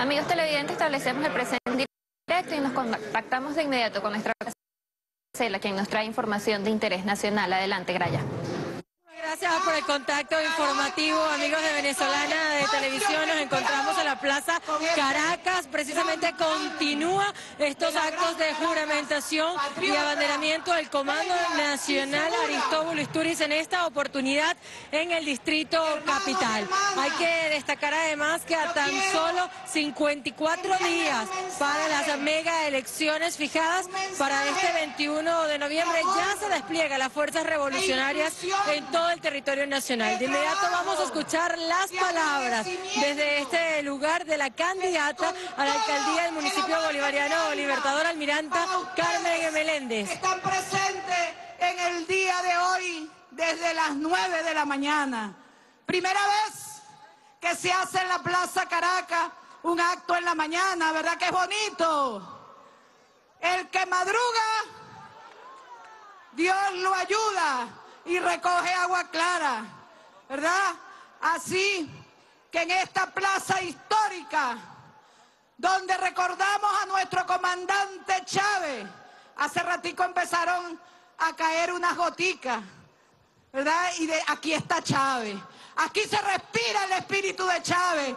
Amigos televidentes, establecemos el presente directo y nos contactamos de inmediato con nuestra Cela, quien nos trae información de interés nacional. Adelante, Graya. Gracias por el contacto informativo, amigos de Venezolana de Televisión. Nos encontramos en la Plaza Caracas. Precisamente continúa estos actos de juramentación y abanderamiento del Comando Nacional Aristóbulo Isturiz en esta oportunidad en el Distrito Capital. Hay que destacar además que a tan solo 54 días para las mega elecciones fijadas para este 21 de noviembre ya se despliega las fuerzas revolucionarias en todo el territorio nacional. De inmediato vamos a escuchar las palabras desde este lugar de la candidata a la alcaldía del municipio bolivariano Libertador Almiranta, Carmen Meléndez. Están presentes en el día de hoy desde las 9 de la mañana. Primera vez que se hace en la Plaza Caracas un acto en la mañana, ¿verdad que es bonito? El que madruga, Dios lo ayuda y recoge agua clara, ¿verdad? Así que en esta plaza histórica, donde recordamos a nuestro comandante Chávez, hace ratico empezaron a caer unas goticas, ¿verdad? Y de aquí está Chávez. Aquí se respira el espíritu de Chávez.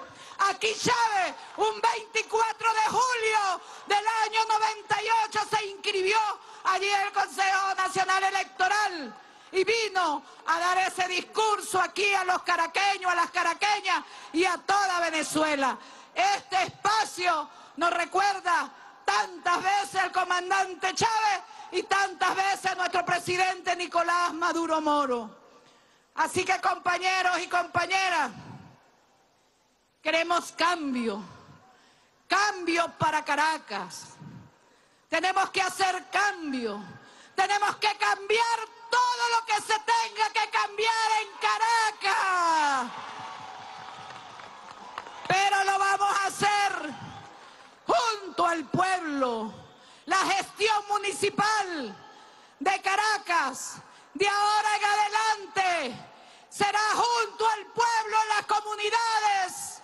Aquí Chávez, un 24 de julio del año 98, se inscribió allí en el Consejo vino a dar ese discurso aquí a los caraqueños, a las caraqueñas y a toda Venezuela. Este espacio nos recuerda tantas veces al comandante Chávez y tantas veces a nuestro presidente Nicolás Maduro Moro. Así que compañeros y compañeras, queremos cambio, cambio para Caracas. Tenemos que hacer cambio, tenemos que cambiar todo lo que se tenga que cambiar en Caracas. Pero lo vamos a hacer junto al pueblo. La gestión municipal de Caracas, de ahora en adelante, será junto al pueblo, las comunidades,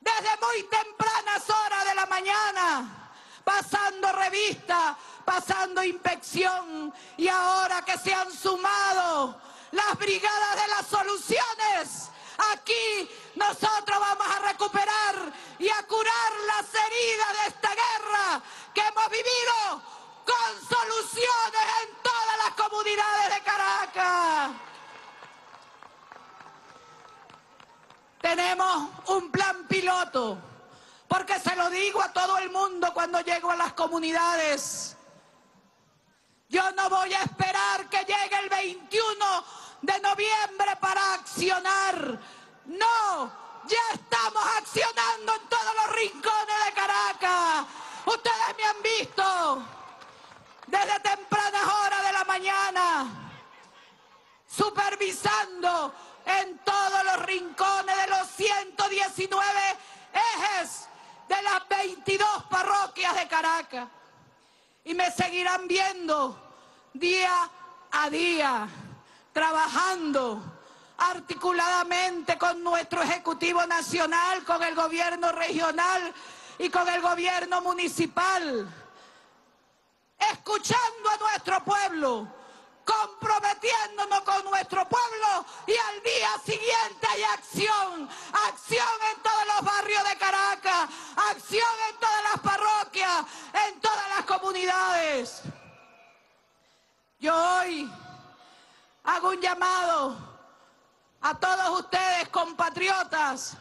desde muy tempranas horas de la mañana, pasando revista pasando inspección y ahora que se han sumado las brigadas de las soluciones, aquí nosotros vamos a recuperar y a curar las heridas de esta guerra que hemos vivido con soluciones en todas las comunidades de Caracas. Tenemos un plan piloto, porque se lo digo a todo el mundo cuando llego a las comunidades. Yo no voy a esperar que llegue el 21 de noviembre para accionar. No, ya estamos accionando en todos los rincones de Caracas. Ustedes me han visto desde tempranas horas de la mañana supervisando en todos los rincones de los 119 ejes de las 22 parroquias de Caracas y me seguirán viendo día a día, trabajando articuladamente con nuestro Ejecutivo Nacional, con el gobierno regional y con el gobierno municipal, escuchando a nuestro pueblo, con nuestro pueblo y al día siguiente hay acción, acción en todos los barrios de Caracas, acción en todas las parroquias, en todas las comunidades. Yo hoy hago un llamado a todos ustedes, compatriotas.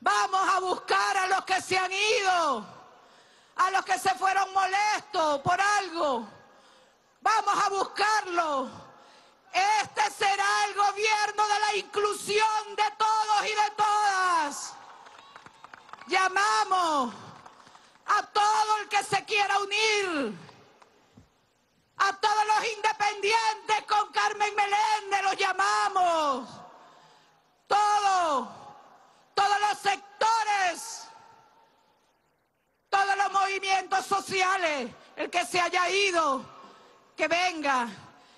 Vamos a buscar a los que se han ido, a los que se fueron molestos por algo Vamos a buscarlo. Este será el gobierno de la inclusión de todos y de todas. Llamamos a todo el que se quiera unir, a todos los independientes con Carmen Meléndez, los llamamos. Todos, todos los sectores, todos los movimientos sociales, el que se haya ido que venga,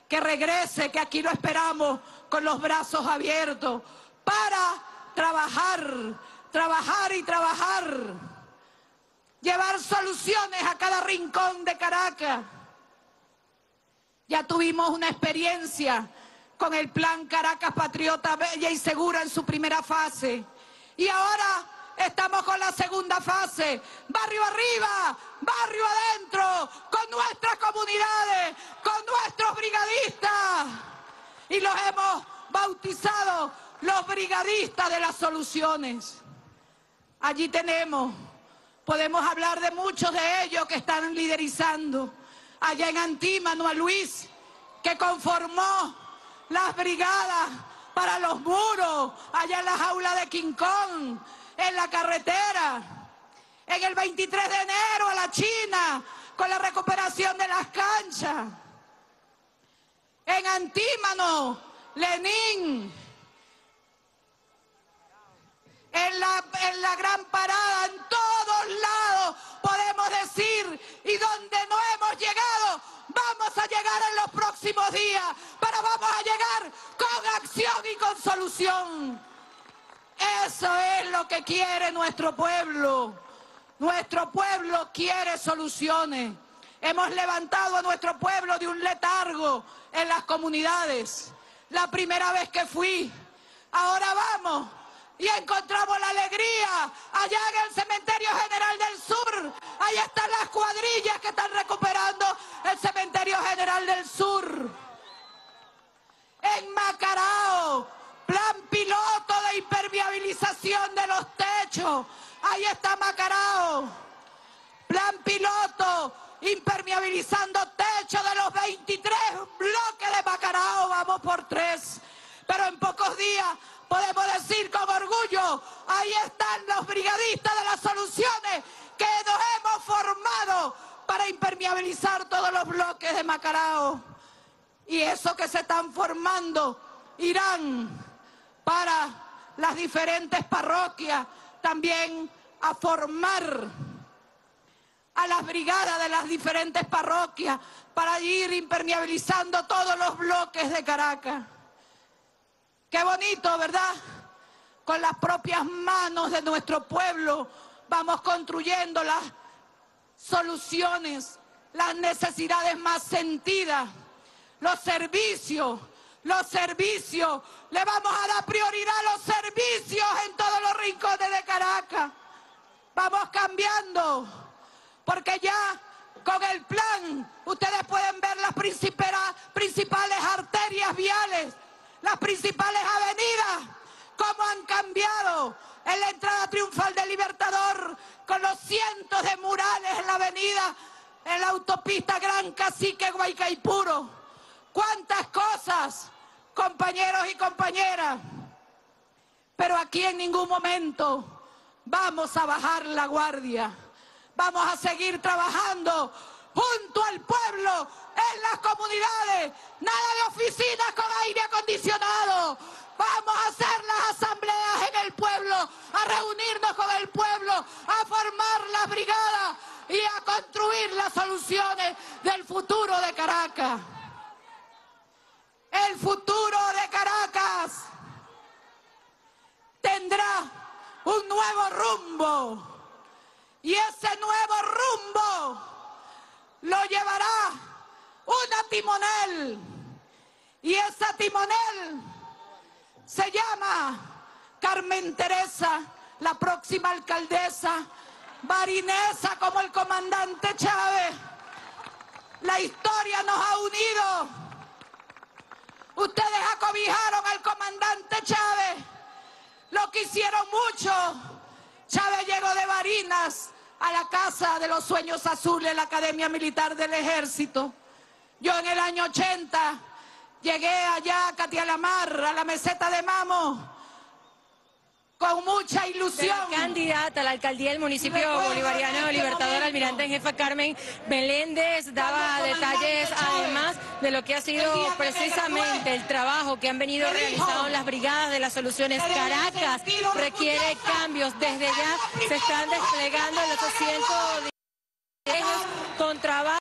que regrese, que aquí lo esperamos con los brazos abiertos para trabajar, trabajar y trabajar, llevar soluciones a cada rincón de Caracas. Ya tuvimos una experiencia con el plan Caracas Patriota Bella y Segura en su primera fase. Y ahora estamos con la segunda fase, barrio arriba, barrio adentro, con nuestras comunidades, con nuestros brigadistas. Y los hemos bautizado los brigadistas de las soluciones. Allí tenemos, podemos hablar de muchos de ellos que están liderizando. Allá en Antímano a Luis, que conformó las brigadas para los muros, allá en la jaula de Kong, en la carretera. En el 23 de enero a la China, con la recuperación de las canchas. En Antímano, Lenín. En la, en la gran parada, en todos lados podemos decir, y donde no hemos llegado, vamos a llegar en los próximos días, pero vamos a llegar con acción y con solución. Eso es lo que quiere nuestro pueblo. Nuestro pueblo quiere soluciones. Hemos levantado a nuestro pueblo de un letargo en las comunidades. La primera vez que fui, ahora vamos y encontramos la alegría allá en el Cementerio General del Sur. Ahí están las cuadrillas que están recuperando el Cementerio General del Sur. En Macarao, plan piloto de impermeabilización de los techos. Ahí está Macarao. Plan piloto impermeabilizando techo de los 23 bloques de Macarao. Vamos por tres. Pero en pocos días podemos decir con orgullo, ahí están los brigadistas de las soluciones que nos hemos formado para impermeabilizar todos los bloques de Macarao. Y eso que se están formando irán para las diferentes parroquias también a formar a las brigadas de las diferentes parroquias para ir impermeabilizando todos los bloques de Caracas. Qué bonito, ¿verdad? Con las propias manos de nuestro pueblo vamos construyendo las soluciones, las necesidades más sentidas, los servicios, los servicios. Le vamos a dar prioridad a los servicios en todos los rincones de Caracas. Vamos cambiando, porque ya con el plan ustedes pueden ver las principales arterias viales las principales avenidas, cómo han cambiado en la entrada triunfal del Libertador, con los cientos de murales en la avenida, en la autopista Gran Cacique Guaycaipuro. Compañeros y compañeras. Pero aquí en ningún momento vamos a bajar la guardia. Vamos a seguir trabajando junto al pueblo, en las comunidades, nada de oficinas con aire acondicionado. Vamos a hacer las asambleas en el pueblo, a reunirnos con el pueblo, a formar las brigadas y a construir las soluciones del futuro de Caracas. El futuro de Caracas tendrá un nuevo rumbo. Y ese nuevo rumbo lo llevará una timonel. Y esa timonel se llama Carmen Teresa, la próxima alcaldesa, barinesa como el comandante Chávez. La historia nos ha unido. Ustedes acobijaron al comandante Chávez. Lo quisieron mucho. Chávez llegó de Barinas a la Casa de los Sueños Azules, la Academia Militar del Ejército. Yo en el año 80 llegué allá a Catialamar, a la meseta de Mamo, con mucha ilusión. candidata a la alcaldía del municipio bolivariano Libertador, almirante en jefa Carmen Meléndez, daba detalles además de lo que ha sido precisamente el trabajo que han venido realizando las brigadas de las soluciones Caracas. Requiere cambios. Desde ya se están desplegando los asientos con trabajo.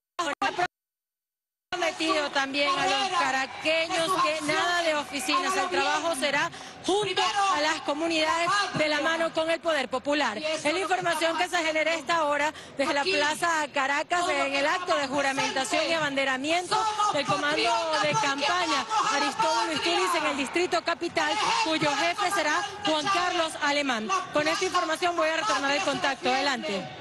Prometido también a los caraqueños que nada de oficinas, el trabajo será junto a las comunidades de la mano con el poder popular. Es la información que se genera esta hora desde la Plaza Caracas en el acto de juramentación y abanderamiento del comando de campaña Aristóbulo Isturiz en el distrito capital, cuyo jefe será Juan Carlos Alemán. Con esta información voy a retornar el contacto. Adelante.